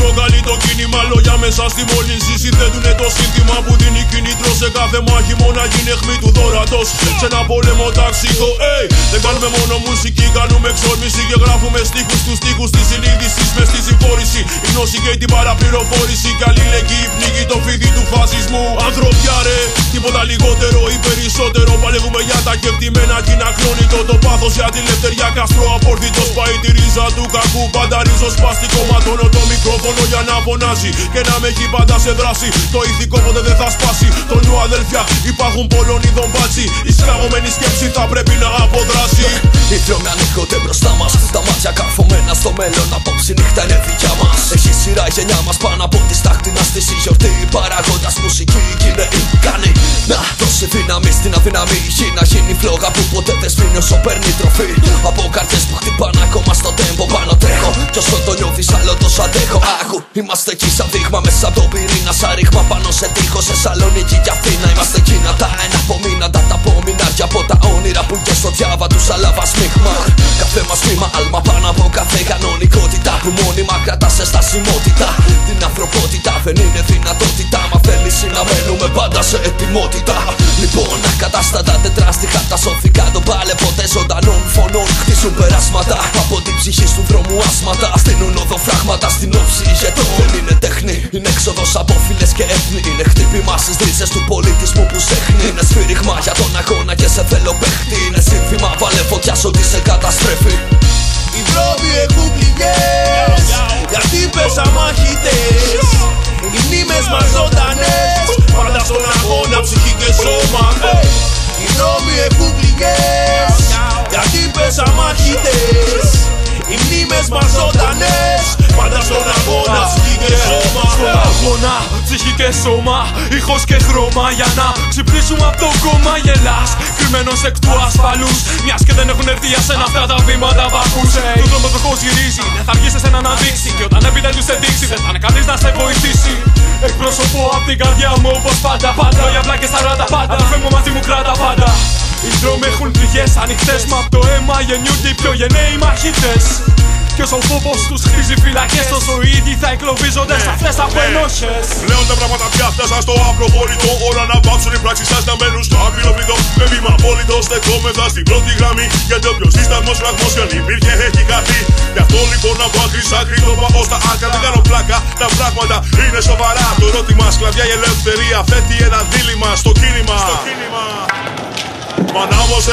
προκαλεί το κίνημα. Λόγια μέσα στη μόλυνση συνθέτουνε το σύνθημα που δίνει κίνητρο σε κάθε μάχη. Μονάχη αιχμή του δόρατος. Σε ένα πόλεμο ταξικό, hey! Δεν κάνουμε μόνο μουσική, κάνουμε εξόρμηση και γράφουμε στίχους του στίχους της συνείδησης μες στη συμφόρηση. Η γνώση και την παραπληροφόρηση. Κι αλληλεγγύη πνίγει το φίδι του φασισμού. Ανθρωπιά ρε, τίποτα λιγότερο ή περισσότερο. Παλεύουμε για τα κεκτημένα και είναι ακλόνητο το πάθος για τη λευτεριά. Καστρό απόρθητο πάει τη ρίζα του κακού. Πάντα σπαστικό ματώνω το μικρόφωνο για να φωνάζει και να με έχει πάντα σε δράση. Το ηθικό ποτέ δεν θα σπάσει. Το νου αδέλφια υπάρχουν πολλών ειδών μπάτσι. Η σκλαβωμένη σκέψη θα πρέπει να αποδράσει. Οι δρόμοι ανοίγονται μπροστά μας. Τα μάτια καρφωμένα στο μέλλον. Απόψη νύχτα είναι δικιά μας. Έχει σειρά η γενιά μας πάνω από τη στάχτη να στήσει γιορτή. Παραγόντας μουσική και είναι ικανή. Να δώσει δύναμη στην αδυναμή. Γη να γίνει φλόγα που ποτέ δεν σβήνει όσο παίρνει τροφή. Από καρδιέ που χτυπάνε ακόμα στο τέμπο πάνω τρέχω. Κι όσο το νιώθεις άλλο τόσο αντέχω. Άκου, είμαστε εκεί σαν δείγμα μέσα από το πυρήνα. Σαν ρήγμα πάνω σε τείχο σε Σαλονίκη και Αθήνα. Είμαστε εκείνα τα ένα απομείναντα τα απομεινάρια από τα όνειρα που και στο διάβα τους αλάβα μείγμα. Κάθε μας βήμα, άλμα πάνω από κάθε κανονικότητα που μόνιμα κρατάς σε στασιμότητα. Την ανθρωπότητα δεν είναι δυνατότητα. Στην όψη ηγετών. Δεν είναι τέχνη, είναι έξοδος από φίλες και έθνη. Είναι χτύπημα στι ρίζες του πολιτισμού που ζέχνει. Είναι σφύριγμα για τον αγώνα και σε θέλω παίχτη. Είναι σύνθημα, βάλε φωτιά σε ό,τι σε καταστρέφει. Οι δρόμοι έχουν πληγές Γιατί πέσα μαχητές ψυχή και σώμα Ήχος και χρώμα για να ξυπνήσουμε από το κόμμα Γελάς. Κρυμμένος εκ του ασφαλούς Μιας και δεν έχουν έρθει για σένα αυτά τα βήματα που ακούς Το δρόμο το γυρίζει Δεν θα βγεις σε σένα να δείξει. Και όταν επιτέλους σε δείξει Δεν θα είναι κανείς να σε βοηθήσει. Εκπροσωπώ απ' την καρδιά μου όπως πάντα Πάντα. Για πλάκες στα ράτα Πάντα. Φεύγω μαζί μου κράτα πάντα. Οι δρόμοι έχουν πληγές ανοιχτές Μα από το αίμα γεννιούνται οι πιο γενναίοι μαχητές και όσο ο φόβος τους χτίζει φυλακές, τόσο οι ίδιοι θα εγκλωβίζονται σε αυτές από ενόχε. Πλέον τα πράγματα πια φτάσαν στο απροχωρητό. Όλα να πάψουν οι πράξεις σα να μένουν στο απειροβητό. Με βήμα απόλυτο στεκόμεθα στην πρώτη γραμμή. Γιατί όποιο δίσταγμο φραγμό κι αν υπήρχε έχει χαθεί. Γι' αυτό λοιπόν από άκρη σ' άκρη το πάω στα άκρα. Δεν κάνω πλάκα, τα πράγματα είναι σοβαρά. Το ερώτημα σκλαβιά η ελευθερία θέτει ένα δίλημα στο κίνημα. Στο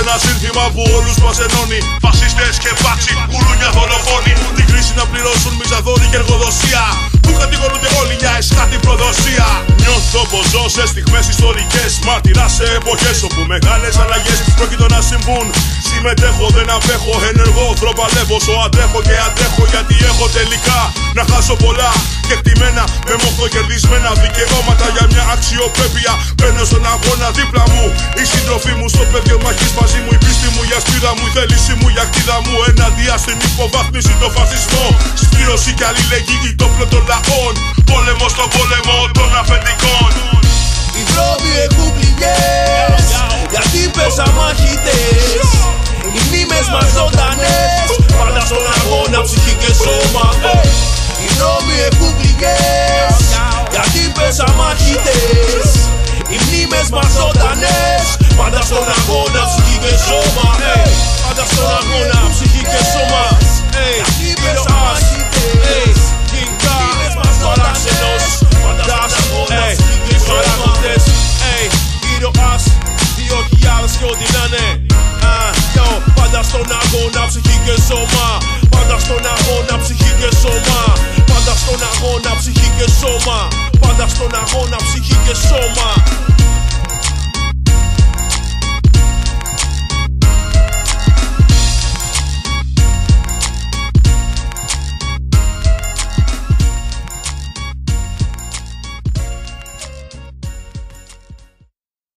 ένα σύνθημα που όλους μας ενώνει. Φασίστες και μπάτσι, κουλούνια δολοφόνοι. Την κρίση να πληρώσουν μιζαδόροι και εργοδοσία. Που κατηγορούνται όλοι για εσχάτη προδοσία. Νιώθω πως ζω σε στιγμές ιστορικές Μάρτυρα σε εποχές όπου μεγάλες αλλαγές πρόκειτο να συμβούν Συμμετέχω, δεν απέχω, ενεργό θροπαλεύω Σω αντέχω και αντέχω γιατί έχω τελικά να χάσω πολλά. Και εκτιμένα με μοχθό κερδισμένα δικαιώματα για μια αξιοπρέπεια. Παίρνω στον αγώνα δίπλα μου. Η συντροφή μου στο πεδίο μαχής μαζί μου Η πίστη μου για σπίδα μου, η θέληση μου για κτίδα μου. Εναντία στην υποβάθμιση, το φασισμό. Σπήρωση και αλληλεγγύη το των λαών. Πόλεμο στον πόλεμο των αφεντικών ψυχή και σώμα Οι δρόμοι έχουν πληγές Γιατί πέσα μαχητές Οι μνήμες μας ζωντανές Πάντα στον αγώνα ψυχή και σώμα Πάντα στον αγώνα ψυχή και σώμα Γιατί πέσα μαχητές King Kong, παράξενος Πάντα στον αγώνα ψυχή και σώμα Γύρω ας, δύο χιλιάδες και ό,τι να είναι Πάντα στον αγώνα ψυχή και σώμα. Πάντα στον αγώνα ψυχή και σώμα. Πάντα στον αγώνα ψυχή και σώμα. Πάντα στον αγώνα ψυχή και σώμα